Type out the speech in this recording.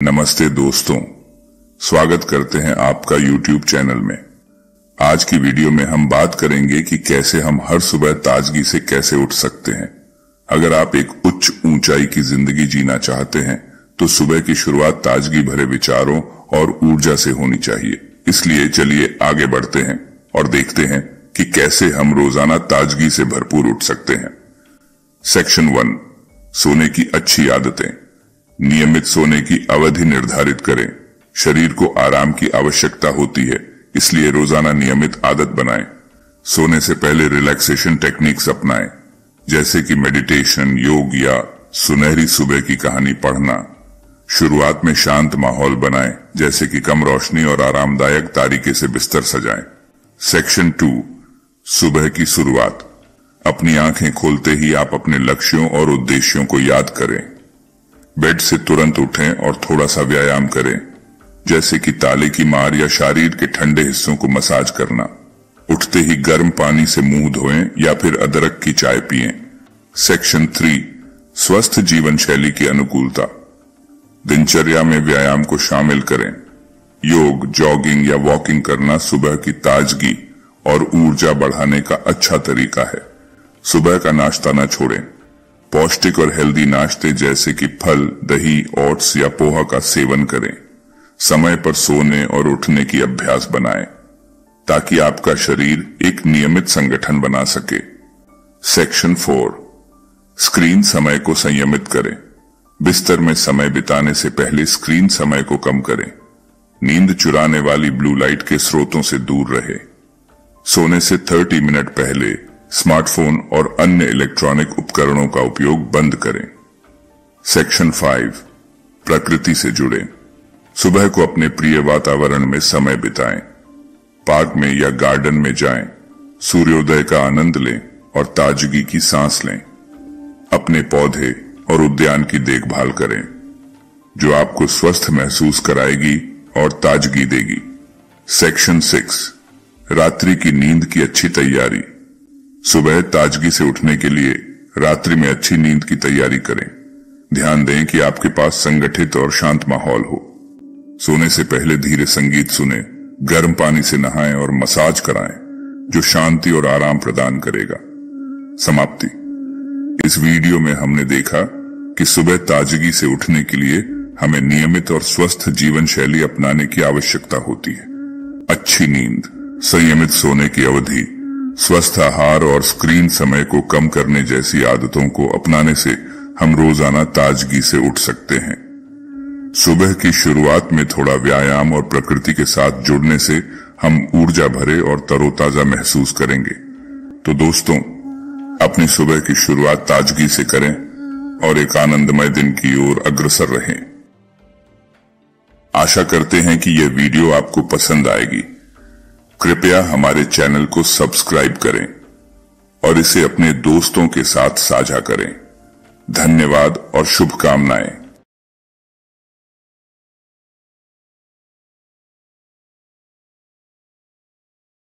नमस्ते दोस्तों, स्वागत करते हैं आपका YouTube चैनल में। आज की वीडियो में हम बात करेंगे कि कैसे हम हर सुबह ताजगी से कैसे उठ सकते हैं। अगर आप एक उच्च ऊंचाई की ज़िंदगी जीना चाहते हैं तो सुबह की शुरुआत ताजगी भरे विचारों और ऊर्जा से होनी चाहिए। इसलिए चलिए आगे बढ़ते हैं और देखते हैं कि कैसे हम रोज़ाना ताजगी से भरपूर उठ सकते हैं। सेक्शन वन सोने की अच्छी आदतें। नियमित सोने की अवधि निर्धारित करें। शरीर को आराम की आवश्यकता होती है, इसलिए रोज़ाना नियमित आदत बनाएँ। सोने से पहले रिलैक्सेशन टेक्निक्स अपनाएँ, जैसे कि मेडिटेशन योग या सुनहरी सुबह की कहानी पढ़ना। शुरुआत में शांत माहौल बनाएँ, जैसे कि कम रोशनी और आरामदायक तारीके से बिस्तर सजाएँ। सेक्शन टू सुबह की शुरुआत। अपनी आँखें खोलते ही आप अपने लक्ष्यों और उद्देश्यों को याद करें। बेड से तुरंत उठें और थोड़ा सा व्यायाम करें, जैसे कि ताले की मार या शरीर के ठंडे हिस्सों को मसाज करना। उठते ही गर्म पानी से मुँह धोएँ या फिर अदरक की चाय पिएँ। सेक्शन थ्री, स्वस्थ जीवन शैली की अनुकूलता। दिनचर्या में व्यायाम को शामिल करें। योग, जॉगिंग या वॉकिंग करना सुबह की ताजगी और ऊर्जा बढ़ाने का अच्छा तरीका है। सुबह का नाश्ता न छोड़ें। पौष्टिक और हेल्दी नाश्ते जैसे कि फल, दही, ओट्स या पोहा का सेवन करें। समय पर सोने और उठने की अभ्यास बनाएँ, ताकि आपका शरीर एक नियमित संगठन बना सके। सेक्शन फोर स्क्रीन समय को संयमित करें। बिस्तर में समय बिताने से पहले स्क्रीन समय को कम करें। नींद चुराने वाली ब्लू लाइट के स्रोतों से दूर रहे। सोने से 30 मिनट पहले स्मार्टफ़ोन और अन्य इलेक्ट्रॉनिक उपकरणों का उपयोग बंद करें। सेक्शन फाइव प्रकृति से जुड़े। सुबह को अपने प्रिय वातावरण में समय बिताएँ। पार्क में या गार्डन में जाएँ। सूर्योदय का आनंद लें और ताजगी की सांस लें। अपने पौधे और उद्यान की देखभाल करें, जो आपको स्वस्थ महसूस कराएगी और ताजगी देगी। सेक्शन सिक्स रात्रि की नींद की अच्छी तैयारी। सुबह ताजगी से उठने के लिए रात्रि में अच्छी नींद की तैयारी करें। ध्यान दें कि आपके पास संगठित और शांत माहौल हो। सोने से पहले धीरे संगीत सुने, गर्म पानी से नहाएँ और मसाज कराएँ, जो शांति और आराम प्रदान करेगा। समाप्ति। इस वीडियो में हमने देखा कि सुबह ताजगी से उठने के लिए हमें नियमित और स्वस्थ जीवन शैली अपनाने की आवश्यकता होती है। अच्छी नींद, संयमित सोने की अवधि स्वस्थ आहार और स्क्रीन समय को कम करने जैसी आदतों को अपनाने से हम रोज़ाना ताजगी से उठ सकते हैं। सुबह की शुरुआत में थोड़ा व्यायाम और प्रकृति के साथ जुड़ने से हम ऊर्जा भरे और तरोताजा महसूस करेंगे। तो दोस्तों, अपनी सुबह की शुरुआत ताजगी से करें और एक आनंदमय दिन की ओर अग्रसर रहें। आशा करते हैं कि यह वीडियो आपको पसंद आएगी। कृपया हमारे चैनल को सब्सक्राइब करें और इसे अपने दोस्तों के साथ साझा करें। धन्यवाद और शुभकामनाएँ।